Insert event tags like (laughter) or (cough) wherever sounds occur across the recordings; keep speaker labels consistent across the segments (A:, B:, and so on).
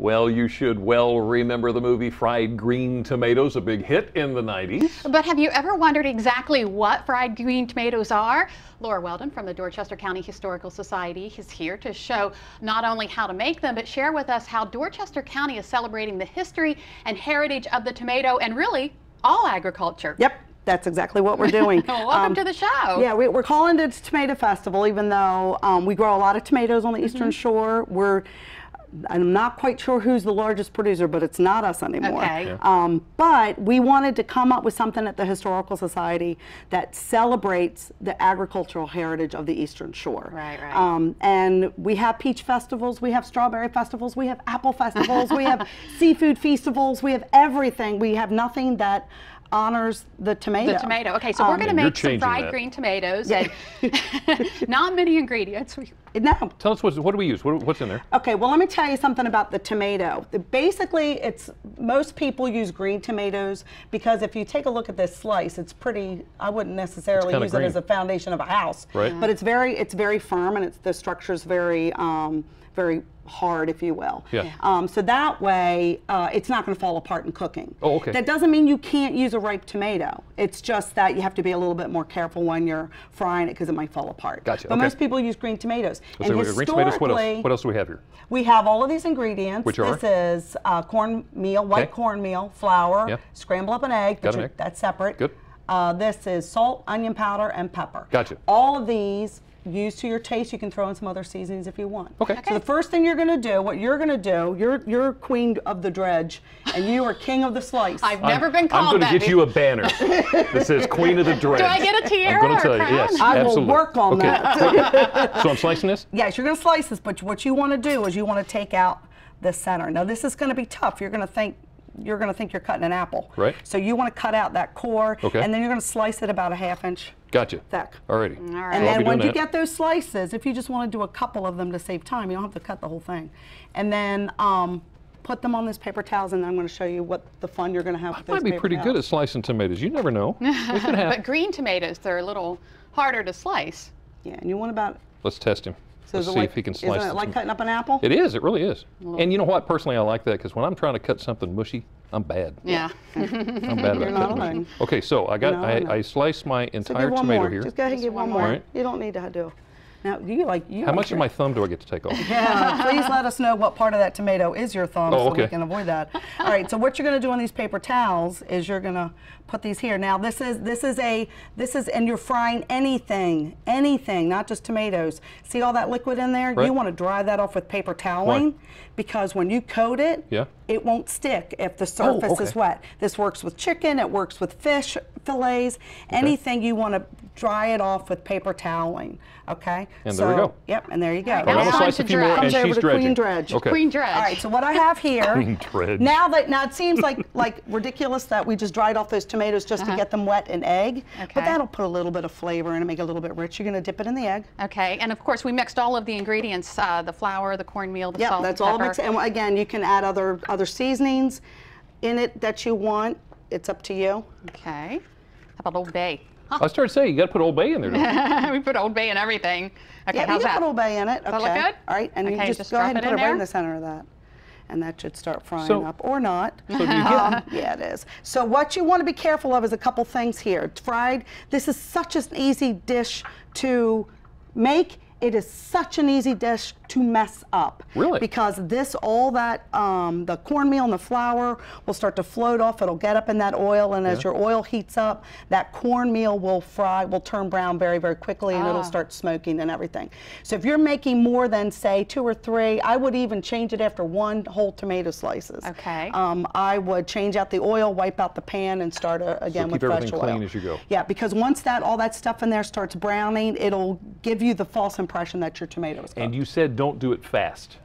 A: Well, you should well remember the movie Fried Green Tomatoes, a big hit in the 90s.
B: But have you ever wondered exactly what fried green tomatoes are? Laura Weldon from the Dorchester County Historical Society is here to show not only how to make them, but share with us how Dorchester County is celebrating the history and heritage of the tomato and really all agriculture.
C: Yep, that's exactly what we're doing. (laughs)
B: welcome um, to the show.
C: Yeah, we, are calling it Tomato Festival, even though um, we grow a lot of tomatoes on the Eastern mm -hmm. Shore. We're I'm not quite sure who's the largest producer, but it's not us anymore.
B: Okay. Yeah.
C: Um, but we wanted to come up with something at the Historical Society that celebrates the agricultural heritage of the Eastern Shore.
B: Right, right.
C: Um, and we have peach festivals, we have strawberry festivals, we have apple festivals, we have (laughs) seafood festivals, we have everything. We have nothing that honors the tomato.
B: The tomato. Okay, so um, we're going to make some fried that. green tomatoes. Yeah. (laughs) not many ingredients.
C: No.
A: Tell us what, what do we use? What, what's in there?
C: Okay, well let me tell you something about the tomato. Basically, it's most people use green tomatoes because if you take a look at this slice, it's pretty. I wouldn't necessarily use green. it as a foundation of a house.
A: Right.
C: But it's very it's very firm and it's the structure's very um, very hard, if you will.
A: Yeah.
C: Um, so that way, uh, it's not going to fall apart in cooking.
A: Oh, okay.
C: That doesn't mean you can't use a ripe tomato. It's just that you have to be a little bit more careful when you're frying it because it might fall apart.
A: Gotcha.
C: But
A: okay.
C: most people use green tomatoes.
A: and historically, green tomatoes, what else? What else do we have here?
C: We have all of these ingredients.
A: Which are?
C: This is uh, cornmeal, white okay. cornmeal, flour,
A: yeah.
C: scramble up an egg.
A: Got an egg.
C: That's separate.
A: Good.
C: Uh, this is salt, onion powder, and pepper.
A: Gotcha.
C: All of these use to your taste. You can throw in some other seasonings if you want.
A: Okay. okay.
C: So the first thing you're going to do, what you're going to do, you're you're queen of the dredge, and you are king of the slice.
B: I've never I'm, been called
A: I'm going to get you a banner that says queen of the (laughs) dredge. Do
B: I get a tiara
A: I'm going to tell you, yes,
C: I
A: absolutely.
C: will work on
A: okay.
C: that.
A: so I'm slicing this?
C: Yes, you're going to slice this, but what you want to do is you want to take out the center. Now this is going to be tough. You're going to think you're going to think you're cutting an apple.
A: Right.
C: So you want to cut out that core,
A: okay.
C: and then you're going to slice it about a half inch
A: Gotcha.
C: thick.
A: Alrighty.
B: All right.
C: And
A: so
C: then when you get those slices, if you just want to do a couple of them to save time, you don't have to cut the whole thing. And then um, put them on this paper towels, and I'm going to show you what the fun you're going to have with
A: I might be pretty
C: towels.
A: good at slicing tomatoes. You never know. (laughs) but
B: green tomatoes, they're a little harder to slice.
C: Yeah, and you want about...
A: Let's test him. So Let's see
C: like,
A: if he can slice
C: Isn't it like cutting up an apple?
A: It is. It really is. And you know what? Personally, I like that because when I'm trying to cut something mushy, I'm bad.
B: Yeah.
A: I'm bad about cutting mushy. Okay, so I got I, I sliced my entire
C: so
A: tomato
C: more.
A: here.
C: Just go ahead and give one more.
A: Right.
C: You don't need to do. Now, you like you.
A: How much of my thumb do I get to take off? (laughs)
C: Yeah, please let us know what part of that tomato is your thumb
A: oh,
C: so
A: okay.
C: we can avoid that. All right, so what you're going to do on these paper towels is you're going to put these here. Now, this is this is a this is and you're frying anything, anything, not just tomatoes. See all that liquid in there?
A: Right.
C: You want to dry that off with paper toweling
A: Why?
C: because when you coat it,
A: yeah.
C: it won't stick if the oh, surface
A: oh, okay.
C: is wet. This works with chicken, it works with fish fillets, okay. anything you want to dry it off with paper toweling. Okay.
A: And
C: so,
A: there we go.
C: Yep, and there you go.
A: Right, now I'm gonna slice a few more, and she's dredging.
C: Queen dredge.
A: Okay.
B: Queen dredge.
C: All right. So what I have here. (laughs)
A: Queen dredge.
C: Now that now it seems like like ridiculous that we just dried off those tomatoes just uh -huh. to get them wet in egg.
B: Okay.
C: But that'll put a little bit of flavor in it, make it a little bit rich. You're gonna dip it in the egg.
B: Okay. And of course we mixed all of the ingredients: uh, the flour, the cornmeal, the
C: yep,
B: salt,
C: that's
B: pepper.
C: all mixed. And again, you can add other other seasonings in it that you want. It's up to you.
B: Okay. How about Old Bay?
A: Huh. I started saying you got to put Old Bay in there. (laughs)
B: we put Old Bay in everything. Okay,
C: yeah,
B: how's
C: you
B: that?
C: put Old Bay in it. Okay.
B: Does that look good?
C: All right, and
B: okay,
C: you just,
B: just
C: go ahead and put it
B: there.
C: right in the center of that. And that should start frying
A: so,
C: up, or not.
A: So do you get
C: um, (laughs) yeah, it is. So what you want to be careful of is a couple things here. Fried, this is such an easy dish to make. It is such an easy dish to mess up.
A: Really?
C: Because this, all that, um, the cornmeal and the flour will start to float off. It'll get up in that oil, and yeah. as your oil heats up, that cornmeal will fry, will turn brown very, very quickly, and
B: ah.
C: it'll start smoking and everything. So if you're making more than, say, two or three, I would even change it after one whole tomato slices.
B: Okay.
C: Um, I would change out the oil, wipe out the pan, and start a, again
A: so
C: with
A: keep
C: fresh
A: everything
C: oil.
A: clean as you go.
C: Yeah, because once that all that stuff in there starts browning, it'll give you the false impression that your tomato is cooked.
A: And you said don't do it fast.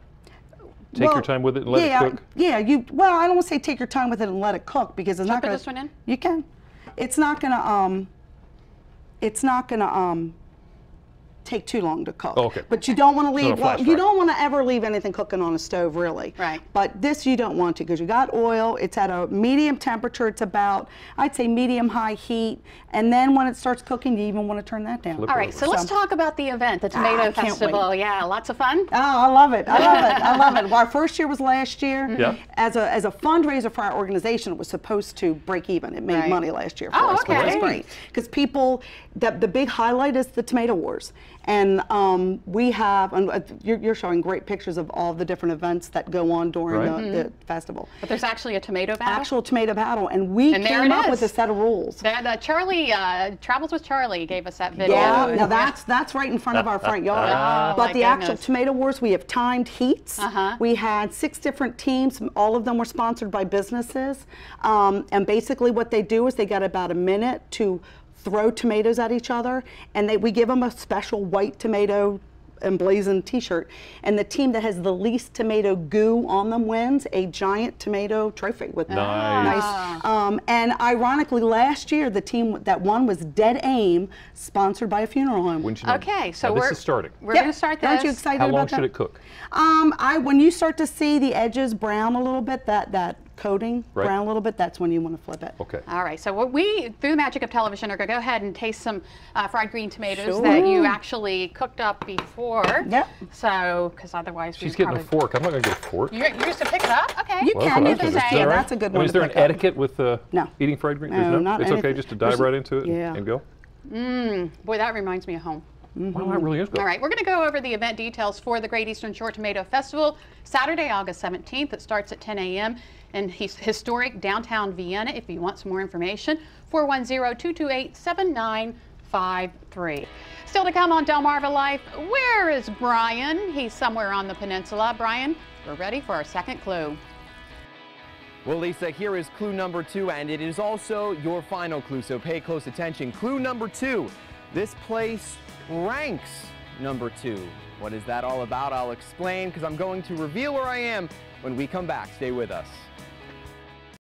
A: Take
C: well,
A: your time with it and let
C: yeah,
A: it cook.
C: Yeah, you. Well, I don't want to say take your time with it and let it cook because it's
B: Should
C: not
B: I
C: going
B: put this one in.
C: You can. It's not going to. Um. It's not going to. Um. Take too long to cook.
A: Okay.
C: But you don't want to leave. Well, you don't want to ever leave anything cooking on a stove, really.
B: Right.
C: But this you don't want to because you got oil. It's at a medium temperature. It's about I'd say medium high heat, and then when it starts cooking, you even want to turn that down.
A: Flip
B: All right, so let's talk about the event, the ah, Tomato
C: I can't
B: Festival. Yeah, lots of fun.
C: Oh, I love it. I love it. I love it. Well, (laughs) our first year was last year.
A: Yeah.
C: As a, as a fundraiser for our organization, it was supposed to break even. It made
B: Right.
C: money last year for
B: Oh,
C: us, which was
B: okay.
C: great. Because people, the, the big highlight is the tomato wars. And um, we have, and uh, you're, you're showing great pictures of all the different events that go on during
A: Right.
C: the, the festival.
B: But there's actually a tomato battle.
C: Actual tomato battle. And we
B: And
C: came
B: it
C: up with a set of rules.
B: That, uh, Charlie, uh, Travels with Charlie gave us that video.
C: Yeah, now that's that's right in front of our front yard. (laughs)
B: Oh,
C: but
B: my
C: the actual tomato wars, we have timed heats.
B: Uh-huh.
C: We had six different teams. All of them were sponsored by businesses, um, and basically what they do is they got about a minute to throw tomatoes at each other, and they we give them a special white tomato emblazoned T-shirt, and the team that has the least tomato goo on them wins a giant tomato trophy with
A: Nice.
C: nice. Um, and ironically, last year the team that won was Dead Aim, sponsored by a funeral home.
A: Wouldn't you know?
B: Okay, so we're
A: this is starting.
B: We're
C: Yep.
B: going to start this.
C: Aren't you excited
A: How long
C: about
A: should
C: that?
A: it cook?
C: Um, I when you start to see the edges brown a little bit, that that coating
A: Right.
C: brown a little bit, that's when you want to flip it.
A: Okay.
B: All right, so what we, through the magic of television, are going to go ahead and taste some uh, fried green tomatoes
C: Sure.
B: that you actually cooked up before.
C: Yep.
B: So, because otherwise we
A: She's getting a fork. I'm not going to get a fork.
B: You're, you're used to pick it up? Okay.
C: You
A: Well,
C: can,
A: that's
C: you
A: what
C: can.
B: do.
A: gonna
B: Is
A: say.
C: Yeah,
B: that
C: that's a good
A: I mean,
C: one.
A: is
C: to
A: there an
C: pick up.
A: etiquette with uh,
C: No.
A: eating fried green?
C: No,
A: There's
C: not
A: It's
C: any-
A: okay just to
C: there's-
A: dive right into it
C: yeah.
A: and go? Mmm.
B: Boy, that reminds me of home.
A: Wow, that really is good.
B: All right, we're going to go over the event details for the Great Eastern Shore Tomato Festival, Saturday, August 17th. It starts at 10 a.m. in historic downtown Vienna. If you want some more information, 410-228-7953. Still to come on Delmarva Life, where is Brian? He's somewhere on the peninsula. Brian, we're ready for our second clue.
D: Well, Lisa, here is clue number two, and it is also your final clue, so pay close attention. Clue number two this place ranks number two. What is that all about? I'll explain because I'm going to reveal where I am when we come back. Stay with us.